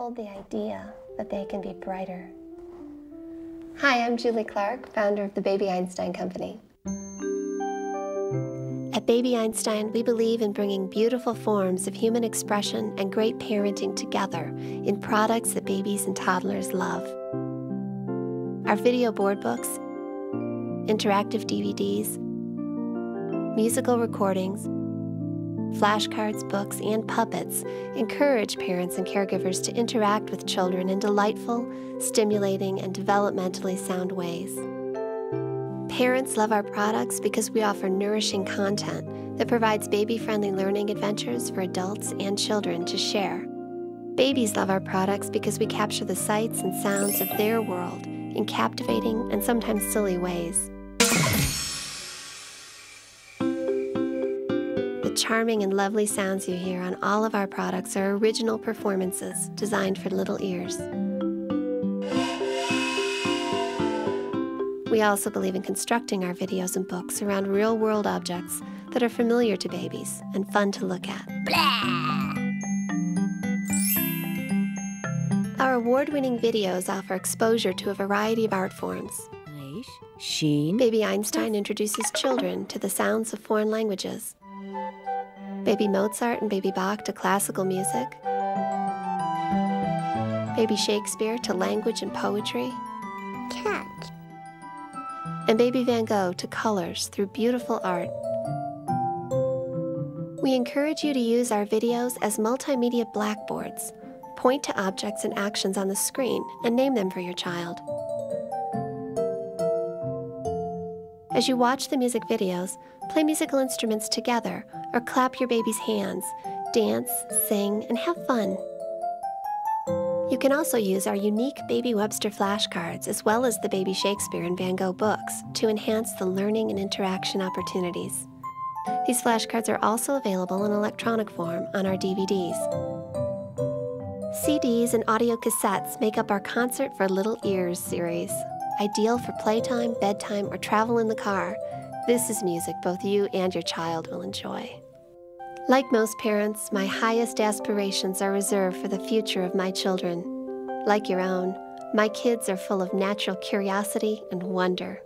hold the idea that they can be brighter. Hi, I'm Julie Clark, founder of the Baby Einstein Company. At Baby Einstein, we believe in bringing beautiful forms of human expression and great parenting together in products that babies and toddlers love. Our video board books, interactive DVDs, musical recordings, flashcards, books, and puppets encourage parents and caregivers to interact with children in delightful, stimulating, and developmentally sound ways. Parents love our products because we offer nourishing content that provides baby friendly learning adventures for adults and children to share. Babies love our products because we capture the sights and sounds of their world in captivating and sometimes silly ways. Charming and lovely sounds you hear on all of our products are original performances designed for little ears. We also believe in constructing our videos and books around real world objects that are familiar to babies and fun to look at. Our award winning videos offer exposure to a variety of art forms. Sheen. Baby Einstein introduces children to the sounds of foreign languages. Baby Mozart and Baby Bach to classical music. Baby Shakespeare to language and poetry. Cat. And Baby Van Gogh to colors through beautiful art. We encourage you to use our videos as multimedia blackboards. Point to objects and actions on the screen and name them for your child. As you watch the music videos, play musical instruments together or clap your baby's hands, dance, sing, and have fun. You can also use our unique Baby Webster flashcards as well as the Baby Shakespeare and Van Gogh books to enhance the learning and interaction opportunities. These flashcards are also available in electronic form on our DVDs. CDs and audio cassettes make up our Concert for Little Ears series. Ideal for playtime, bedtime, or travel in the car, this is music both you and your child will enjoy. Like most parents, my highest aspirations are reserved for the future of my children. Like your own, my kids are full of natural curiosity and wonder.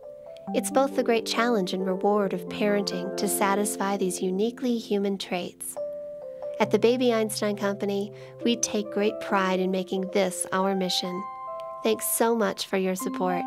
It's both the great challenge and reward of parenting to satisfy these uniquely human traits. At the Baby Einstein Company, we take great pride in making this our mission. Thanks so much for your support.